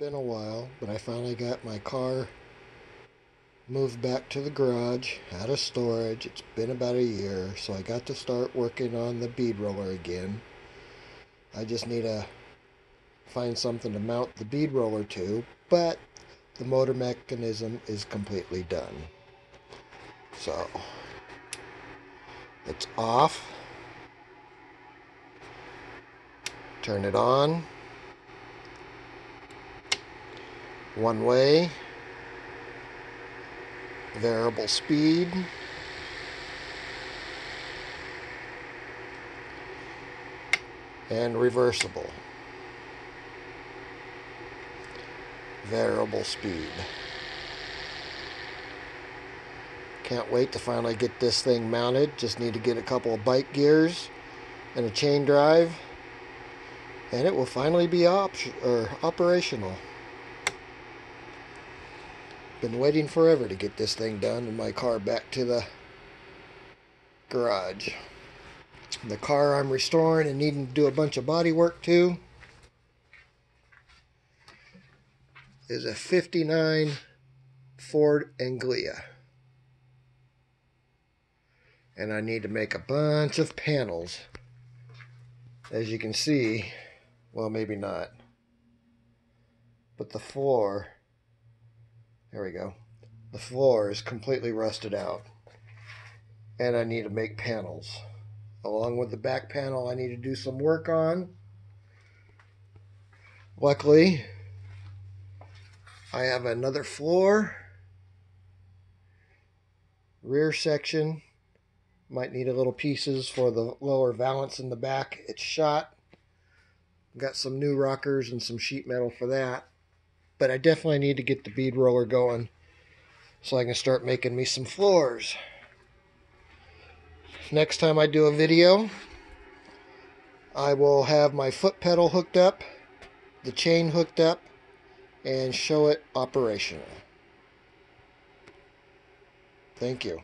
been a while, but I finally got my car moved back to the garage out of storage. It's been about a year, so I got to start working on the bead roller again. I just need to find something to mount the bead roller to, but the motor mechanism is completely done. So it's off. Turn it on. One way. Variable speed. And reversible. Variable speed. Can't wait to finally get this thing mounted. Just need to get a couple of bike gears and a chain drive and it will finally be op or operational. Been waiting forever to get this thing done and my car back to the garage. The car I'm restoring and needing to do a bunch of body work to is a 59 Ford Anglia. And I need to make a bunch of panels. As you can see, well, maybe not. But the floor, there we go. The floor is completely rusted out. And I need to make panels. Along with the back panel, I need to do some work on. Luckily, I have another floor. Rear section. Might need a little pieces for the lower valance in the back. It's shot. Got some new rockers and some sheet metal for that. But I definitely need to get the bead roller going so I can start making me some floors. Next time I do a video, I will have my foot pedal hooked up, the chain hooked up, and show it operational. Thank you.